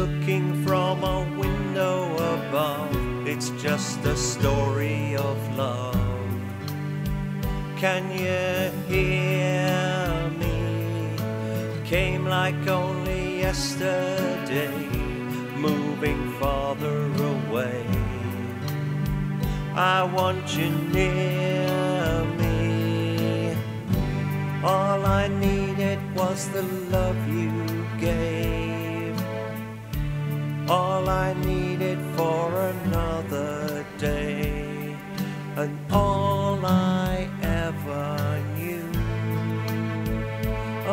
Looking from a window above. It's just a story of love. Can you hear me? Came like only yesterday, moving farther away. I want you near me. All I needed was the love you I needed for another day. And all I ever knew.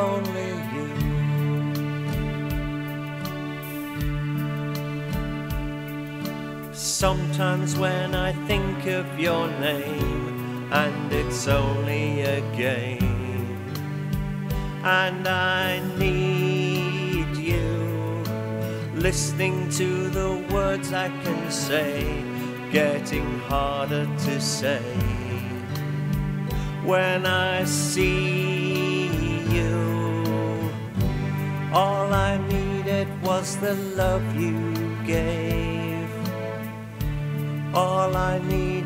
Only you. Sometimes when I think of your name, and it's only a game, and I need listening to the words I can say, getting harder to say. When I see you, all I needed was the love you gave. All I needed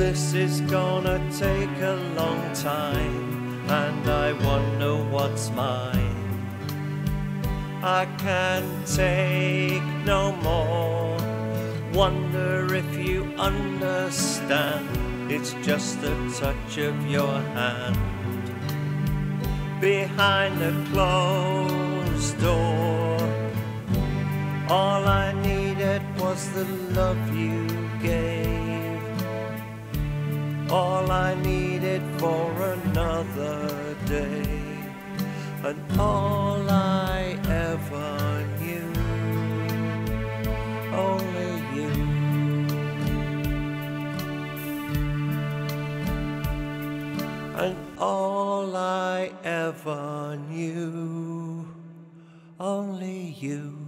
This is gonna take a long time, and I wonder what's mine. I can't take no more. Wonder if you understand. It's just the touch of your hand behind the closed door. All I needed was the love you. All I needed for another day, and all I ever knew. Only you. And all I ever knew. Only you.